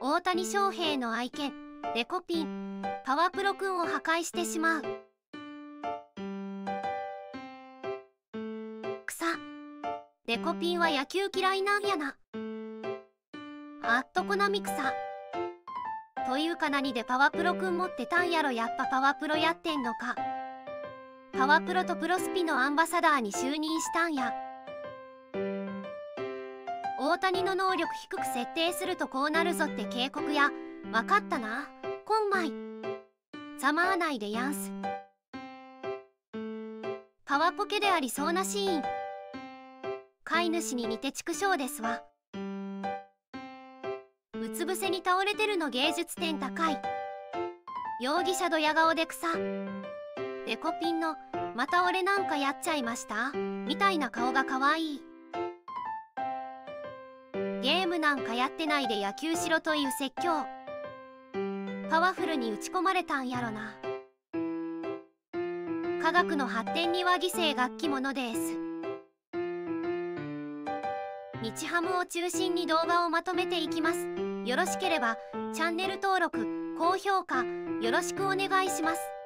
大谷翔平の愛犬デコピン。パワプロくんを破壊してしまう。草。デコピンは野球嫌いなんやな。あっとこなみ草。というか何でパワプロくん持ってたんやろ。やっぱパワプロやってんのか。パワプロとプロスピのアンバサダーに就任したんや。大谷の能力低く設定するとこうなるぞって警告やわかったな。コンマイざまあないでやんす。パワポケでありそうなシーン。飼い主に似て畜生ですわ。うつ伏せに倒れてるの芸術点高い。容疑者ドヤ顔で草。デコピンの「また俺なんかやっちゃいました」みたいな顔が可愛い。ゲームなんかやってないで野球しろという説教。パワフルに打ち込まれたんやろな。科学の発展には犠牲楽器ものです。日ハムを中心に動画をまとめていきます。よろしければチャンネル登録高評価よろしくお願いします。